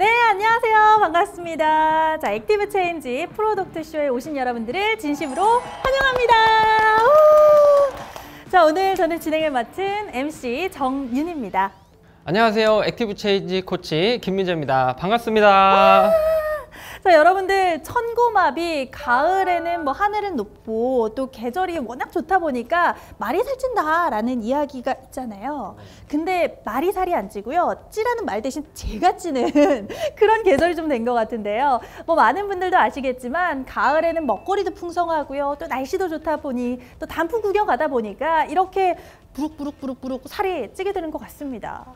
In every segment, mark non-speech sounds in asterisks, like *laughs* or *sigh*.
네, 안녕하세요. 반갑습니다. 자, Active Change product 쇼에 오신 여러분들을 진심으로 환영합니다. 우! 자, 오늘 저는 진행을 맡은 MC 정윤입니다. 안녕하세요. Active Change 코치 김민재입니다. 반갑습니다. 자, 여러분들 천고마비 가을에는 뭐 하늘은 높고 또 계절이 워낙 좋다 보니까 말이 살찐다라는 이야기가 있잖아요. 근데 말이 살이 안 찌고요. 찌라는 말 대신 제가 찌는 *laughs* 그런 계절이 좀 된 것 같은데요. 뭐 많은 분들도 아시겠지만 가을에는 먹거리도 풍성하고요. 또 날씨도 좋다 보니 또 단풍 구경 가다 보니까 이렇게 부룩부룩부룩부룩 살이 찌게 되는 것 같습니다.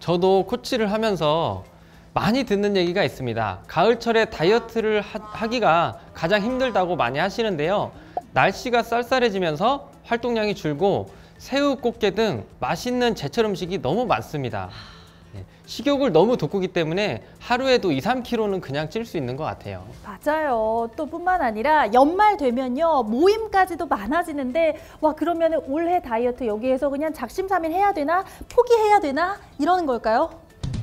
저도 코치를 하면서 많이 듣는 얘기가 있습니다. 가을철에 다이어트를 하, 기가 가장 힘들다고 많이 하시는데요. 날씨가 쌀쌀해지면서 활동량이 줄고 새우, 꽃게 등 맛있는 제철 음식이 너무 많습니다. 네, 식욕을 너무 돋구기 때문에 하루에도 2, 3kg는 그냥 찔 수 있는 것 같아요. 맞아요. 또 뿐만 아니라 연말 되면요. 모임까지도 많아지는데 와 그러면 올해 다이어트 여기에서 그냥 작심삼일 해야 되나? 포기해야 되나? 이러는 걸까요?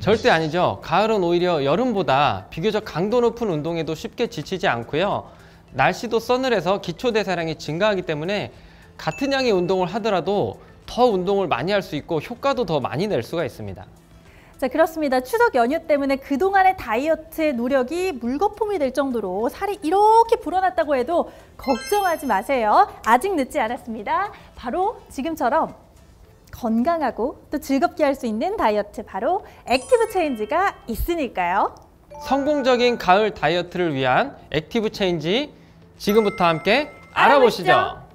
절대 아니죠. 가을은 오히려 여름보다 비교적 강도 높은 운동에도 쉽게 지치지 않고요. 날씨도 서늘해서 기초 대사량이 증가하기 때문에 같은 양의 운동을 하더라도 더 운동을 많이 할 수 있고 효과도 더 많이 낼 수가 있습니다. 자 그렇습니다. 추석 연휴 때문에 그동안의 다이어트 노력이 물거품이 될 정도로 살이 이렇게 불어났다고 해도 걱정하지 마세요. 아직 늦지 않았습니다. 바로 지금처럼 건강하고 또 즐겁게 할 수 있는 다이어트 바로 Active Change가 있으니까요. 성공적인 가을 다이어트를 위한 Active Change 지금부터 함께 알아보시죠. 알아보시죠.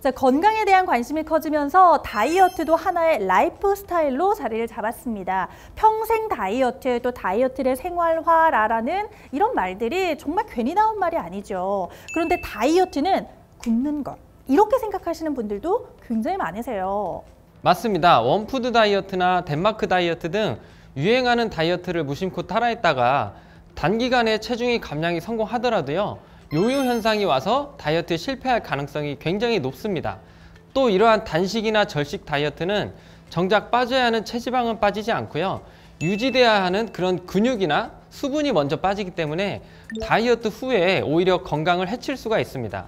자, 건강에 대한 관심이 커지면서 다이어트도 하나의 라이프 스타일로 자리를 잡았습니다. 평생 다이어트, 또 다이어트를 생활화라는 이런 말들이 정말 괜히 나온 말이 아니죠. 그런데 다이어트는 굶는 것. 이렇게 생각하시는 분들도 굉장히 많으세요. 맞습니다. one food 다이어트나 덴마크 다이어트 등 유행하는 다이어트를 무심코 따라했다가 단기간에 체중이 감량이 성공하더라도요. 요요 현상이 와서 다이어트에 실패할 가능성이 굉장히 높습니다. 또 이러한 단식이나 절식 다이어트는 정작 빠져야 하는 체지방은 빠지지 않고요. 유지돼야 하는 그런 근육이나 수분이 먼저 빠지기 때문에 다이어트 후에 오히려 건강을 해칠 수가 있습니다.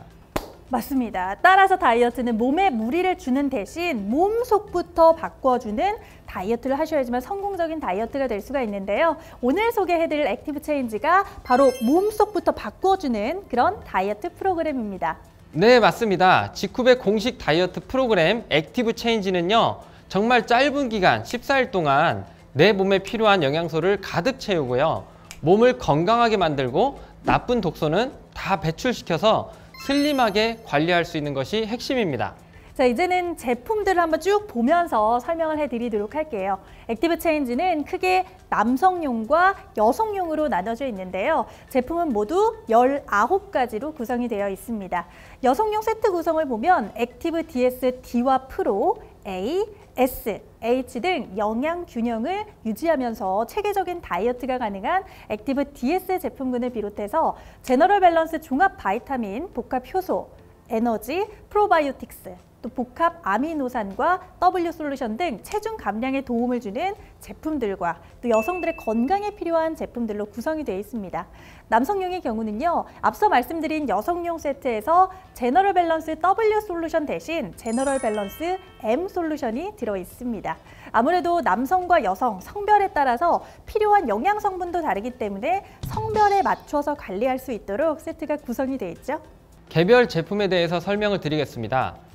맞습니다. 따라서 다이어트는 몸에 무리를 주는 대신 몸속부터 바꿔주는 다이어트를 하셔야지만 성공적인 다이어트가 될 수가 있는데요. 오늘 소개해드릴 Active Change가 바로 몸속부터 바꿔주는 그런 다이어트 프로그램입니다. 네, 맞습니다. GCOOP의 공식 다이어트 프로그램 Active Change는요. 정말 짧은 기간 14일 동안 내 몸에 필요한 영양소를 가득 채우고요. 몸을 건강하게 만들고 나쁜 독소는 다 배출시켜서 슬림하게 관리할 수 있는 것이 핵심입니다. 자, 이제는 제품들을 한번 쭉 보면서 설명을 해드리도록 할게요. Active Change는 크게 남성용과 여성용으로 나눠져 있는데요. 제품은 모두 19가지로 구성이 되어 있습니다. 여성용 세트 구성을 보면 Active DS D와 Pro, A, S, H 등 영양 균형을 유지하면서 체계적인 다이어트가 가능한 Active DS 제품군을 비롯해서 General Balance 종합 바이타민, 복합 효소, 에너지, 프로바이오틱스, 또 복합 아미노산과 W Solution 등 체중 감량에 도움을 주는 제품들과 또 여성들의 건강에 필요한 제품들로 구성이 되어 있습니다. 남성용의 경우는요. 앞서 말씀드린 여성용 세트에서 General Balance W Solution 대신 제너럴 밸런스 M 솔루션이 들어 있습니다. 아무래도 남성과 여성 성별에 따라서 필요한 영양 성분도 다르기 때문에 성별에 맞춰서 관리할 수 있도록 세트가 구성이 되어 있죠. 개별 제품에 대해서 설명을 드리겠습니다.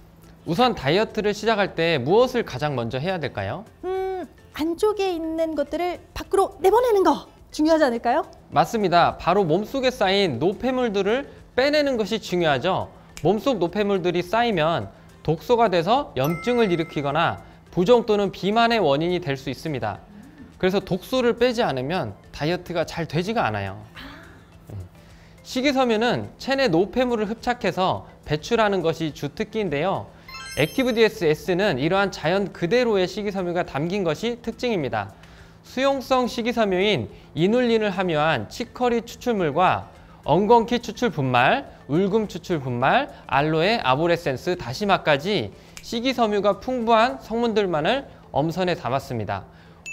우선 다이어트를 시작할 때 무엇을 가장 먼저 해야 될까요? 음, 안쪽에 있는 것들을 밖으로 내보내는 거 중요하지 않을까요? 맞습니다. 바로 몸속에 쌓인 노폐물들을 빼내는 것이 중요하죠. 몸속 노폐물들이 쌓이면 독소가 돼서 염증을 일으키거나 부종 또는 비만의 원인이 될 수 있습니다. 그래서 독소를 빼지 않으면 다이어트가 잘 되지가 않아요. 음. 식이섬유는 체내 노폐물을 흡착해서 배출하는 것이 주특기인데요. Active DS S는 이러한 자연 그대로의 식이섬유가 담긴 것이 특징입니다. 수용성 식이섬유인 이눌린을 함유한 치커리 추출물과 엉겅퀴 추출 분말, 울금 추출 분말, 알로에 arborescens, 다시마까지 식이섬유가 풍부한 성분들만을 엄선에 담았습니다.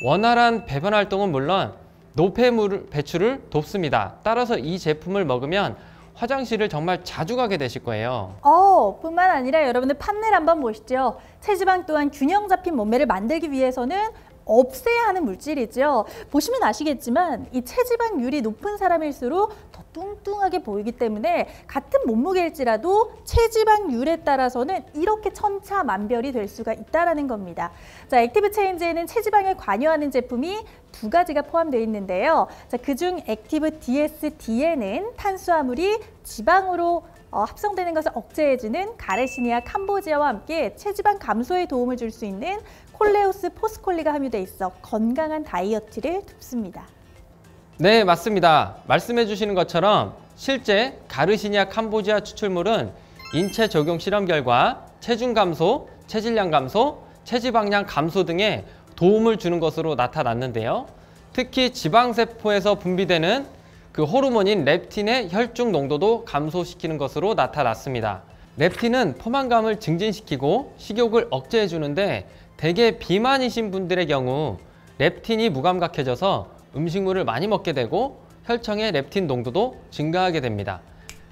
원활한 배변 활동은 물론 노폐물 배출을 돕습니다. 따라서 이 제품을 먹으면 화장실을 정말 자주 가게 되실 거예요. 어, 뿐만 아니라 여러분들 판넬 한번 보시죠. 체지방 또한 균형 잡힌 몸매를 만들기 위해서는 없애야 하는 물질이죠. 보시면 아시겠지만 이 체지방률이 높은 사람일수록 더 뚱뚱하게 보이기 때문에 같은 몸무게일지라도 체지방률에 따라서는 이렇게 천차만별이 될 수가 있다는 겁니다. 자, 액티브 체인지에는 체지방에 관여하는 제품이 두 가지가 포함되어 있는데요. 자, 그중 액티브 DSD에는 탄수화물이 지방으로 어, 합성되는 것을 억제해주는 가르시니아 캄보지아와 함께 체지방 감소에 도움을 줄 수 있는 콜레우스 포스콜리가 함유돼 있어 건강한 다이어트를 돕습니다. 네, 맞습니다. 말씀해 주시는 것처럼 실제 가르시니아 캄보지아 추출물은 인체 적용 실험 결과 체중 감소, 체질량 감소, 체지방량 감소 등에 도움을 주는 것으로 나타났는데요. 특히 지방세포에서 분비되는 그 호르몬인 렙틴의 혈중 농도도 감소시키는 것으로 나타났습니다. 렙틴은 포만감을 증진시키고 식욕을 억제해 주는데 대개 비만이신 분들의 경우 렙틴이 무감각해져서 음식물을 많이 먹게 되고 혈청의 렙틴 농도도 증가하게 됩니다.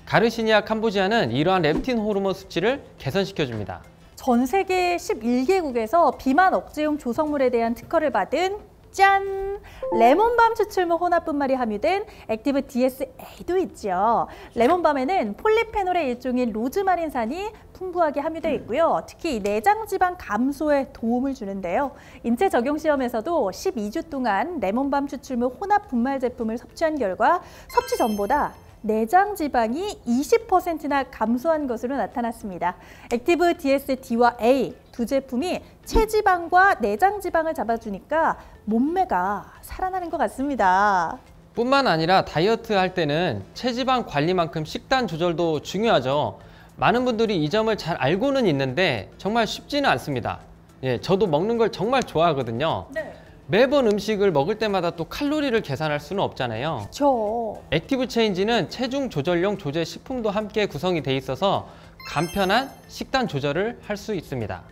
가르시니아 캄보지아는 이러한 렙틴 호르몬 수치를 개선시켜 줍니다. 전 세계 11개국에서 비만 억제용 조성물에 대한 특허를 받은 짠! 레몬밤 추출물 혼합분말이 함유된 액티브 DSA도 있죠. 레몬밤에는 폴리페놀의 일종인 로즈마린산이 풍부하게 함유되어 있고요. 특히 내장 지방 감소에 도움을 주는데요. 인체 적용 시험에서도 12주 동안 레몬밤 추출물 혼합 분말 제품을 섭취한 결과 섭취 전보다 내장 지방이 20%나 감소한 것으로 나타났습니다. 액티브 DSD와 A 두 제품이 체지방과 내장 지방을 잡아주니까 몸매가 살아나는 것 같습니다. 뿐만 아니라 다이어트 할 때는 체지방 관리만큼 식단 조절도 중요하죠. 많은 분들이 이 점을 잘 알고는 있는데 정말 쉽지는 않습니다. 예, 저도 먹는 걸 정말 좋아하거든요. 네. 매번 음식을 먹을 때마다 또 칼로리를 계산할 수는 없잖아요. 저 액티브 체인지는 체중 조절용 조제 식품도 함께 구성이 돼 있어서 간편한 식단 조절을 할 수 있습니다.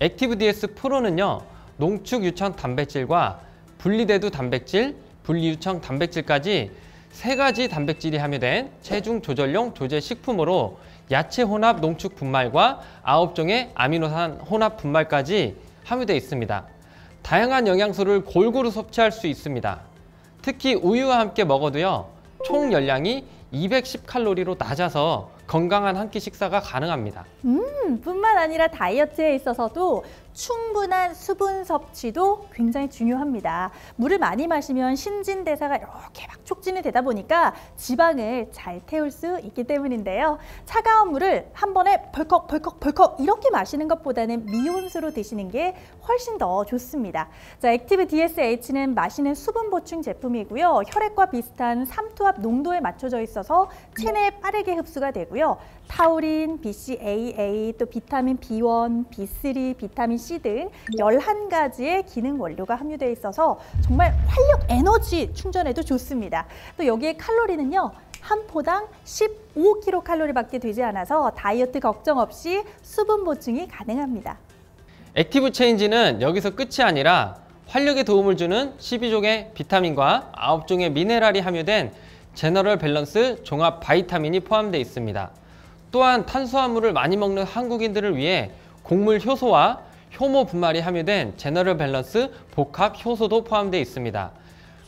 액티브 DS 프로는요, 농축 유청 단백질과 분리대두 단백질, 분리유청 단백질까지 세 가지 단백질이 함유된 체중 조절용 조제 식품으로 야채 혼합 농축 분말과 아홉 종의 아미노산 혼합 분말까지 함유되어 있습니다. 다양한 영양소를 골고루 섭취할 수 있습니다. 특히 우유와 함께 먹어도요, 총 열량이 210칼로리로 낮아서 건강한 한 끼 식사가 가능합니다. 음, 뿐만 아니라 다이어트에 있어서도 충분한 수분 섭취도 굉장히 중요합니다. 물을 많이 마시면 신진대사가 이렇게 막 촉진이 되다 보니까 지방을 잘 태울 수 있기 때문인데요. 차가운 물을 한 번에 벌컥 벌컥 벌컥 이렇게 마시는 것보다는 미온수로 드시는 게 훨씬 더 좋습니다. 자, 액티브 DSH는 마시는 수분 보충 제품이고요. 혈액과 비슷한 삼투압 농도에 맞춰져 있어서 체내에 빠르게 흡수가 되고요. 타우린, BCAA, 또 비타민 B1, B3, 비타민 C 등 11가지의 기능 원료가 함유되어 있어서 정말 활력 에너지 충전에도 좋습니다. 또 여기에 칼로리는요. 한 포당 15kcal밖에 되지 않아서 다이어트 걱정 없이 수분 보충이 가능합니다. 액티브 체인지는 여기서 끝이 아니라 활력에 도움을 주는 12종의 비타민과 9종의 미네랄이 함유된 제너럴 밸런스 종합 바이타민이 포함되어 있습니다. 또한 탄수화물을 많이 먹는 한국인들을 위해 곡물 효소와 효모 분말이 함유된 제너럴 밸런스 복합 효소도 포함되어 있습니다.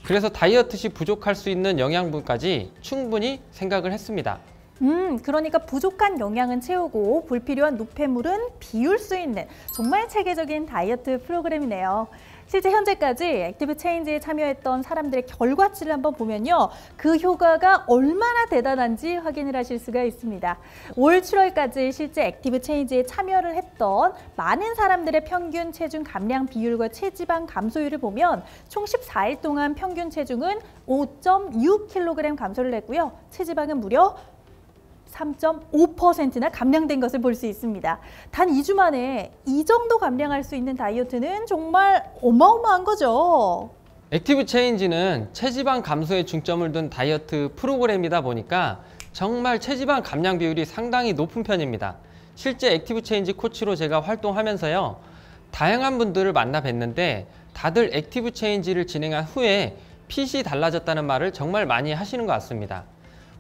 그래서 다이어트 시 부족할 수 있는 영양분까지 충분히 생각을 했습니다. 음, 그러니까 부족한 영양은 채우고 불필요한 노폐물은 비울 수 있는 정말 체계적인 다이어트 프로그램이네요. 실제 현재까지 액티브 체인지에 참여했던 사람들의 결과치를 한번 보면요. 그 효과가 얼마나 대단한지 확인을 하실 수가 있습니다. 올 7월까지 실제 액티브 체인지에 참여를 했던 많은 사람들의 평균 체중 감량 비율과 체지방 감소율을 보면 총 14일 동안 평균 체중은 5.6kg 감소를 했고요. 체지방은 무려 3.5%나 감량된 것을 볼 수 있습니다. 단 2주 만에 이 정도 감량할 수 있는 다이어트는 정말 어마어마한 거죠. 액티브 체인지는 체지방 감소에 중점을 둔 다이어트 프로그램이다 보니까 정말 체지방 감량 비율이 상당히 높은 편입니다. 실제 액티브 체인지 코치로 제가 활동하면서요. 다양한 분들을 만나 뵀는데 다들 액티브 체인지를 진행한 후에 핏이 달라졌다는 말을 정말 많이 하시는 것 같습니다.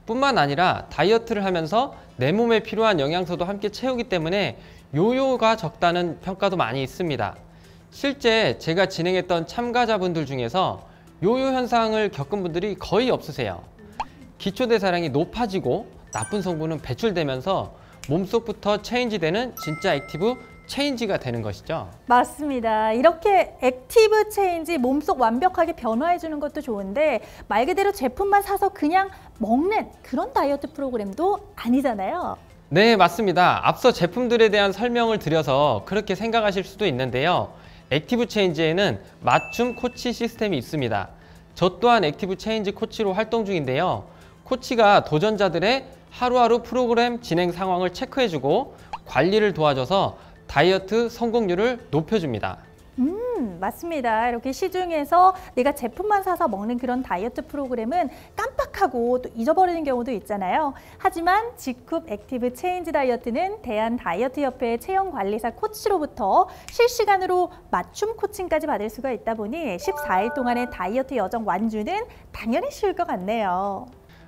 뿐만 아니라 다이어트를 하면서 내 몸에 필요한 영양소도 함께 채우기 때문에 요요가 적다는 평가도 많이 있습니다. 실제 제가 진행했던 참가자분들 중에서 요요 현상을 겪은 분들이 거의 없으세요. 기초대사량이 높아지고 나쁜 성분은 배출되면서 몸속부터 체인지되는 진짜 액티브 체인지가 되는 것이죠. 맞습니다. 이렇게 액티브 체인지 몸속 완벽하게 변화해 주는 것도 좋은데 말 그대로 제품만 사서 그냥 먹는 그런 다이어트 프로그램도 아니잖아요. 네, 맞습니다. 앞서 제품들에 대한 설명을 드려서 그렇게 생각하실 수도 있는데요. 액티브 체인지에는 맞춤 코치 시스템이 있습니다. 저 또한 액티브 체인지 코치로 활동 중인데요. 코치가 도전자들의 하루하루 프로그램 진행 상황을 체크해주고 관리를 도와줘서 다이어트 성공률을 높여줍니다. 음, 맞습니다. 이렇게 시중에서 내가 제품만 사서 먹는 그런 다이어트 프로그램은 깜빡하고 또 잊어버리는 경우도 있잖아요. 하지만 지쿱 액티브 체인지 다이어트는 대한 다이어트 협회 체형 관리사 코치로부터 실시간으로 맞춤 코칭까지 받을 수가 있다 보니 14일 동안의 다이어트 여정 완주는 당연히 쉬울 것 같네요.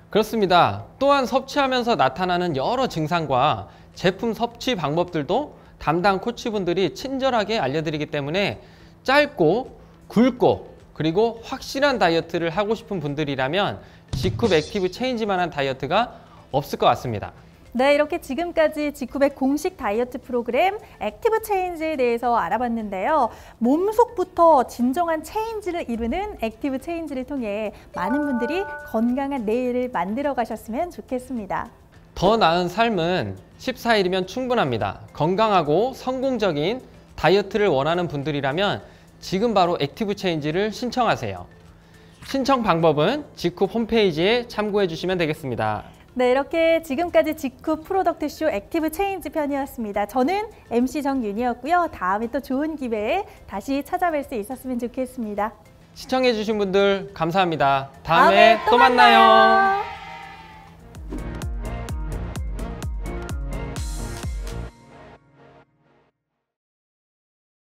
그렇습니다. 또한 섭취하면서 나타나는 여러 증상과 제품 섭취 방법들도 담당 코치분들이 친절하게 알려드리기 때문에 짧고 굵고 그리고 확실한 다이어트를 하고 싶은 분들이라면 지쿱 액티브 체인지만한 다이어트가 없을 것 같습니다. 네, 이렇게 지금까지 지쿱의 공식 다이어트 프로그램 액티브 체인지에 대해서 알아봤는데요. 몸속부터 진정한 체인지를 이루는 액티브 체인지를 통해 많은 분들이 건강한 내일을 만들어 가셨으면 좋겠습니다. 더 나은 삶은 14일이면 충분합니다. 건강하고 성공적인 다이어트를 원하는 분들이라면 지금 바로 액티브 체인지를 신청하세요. 신청 방법은 지쿱 홈페이지에 참고해 주시면 되겠습니다. 네, 이렇게 지금까지 지쿱 product 쇼 액티브 체인지 편이었습니다. 저는 MC 정윤이었고요. 다음에 또 좋은 기회에 다시 찾아뵐 수 있었으면 좋겠습니다. 시청해 주신 분들 감사합니다. 다음에, 또 만나요.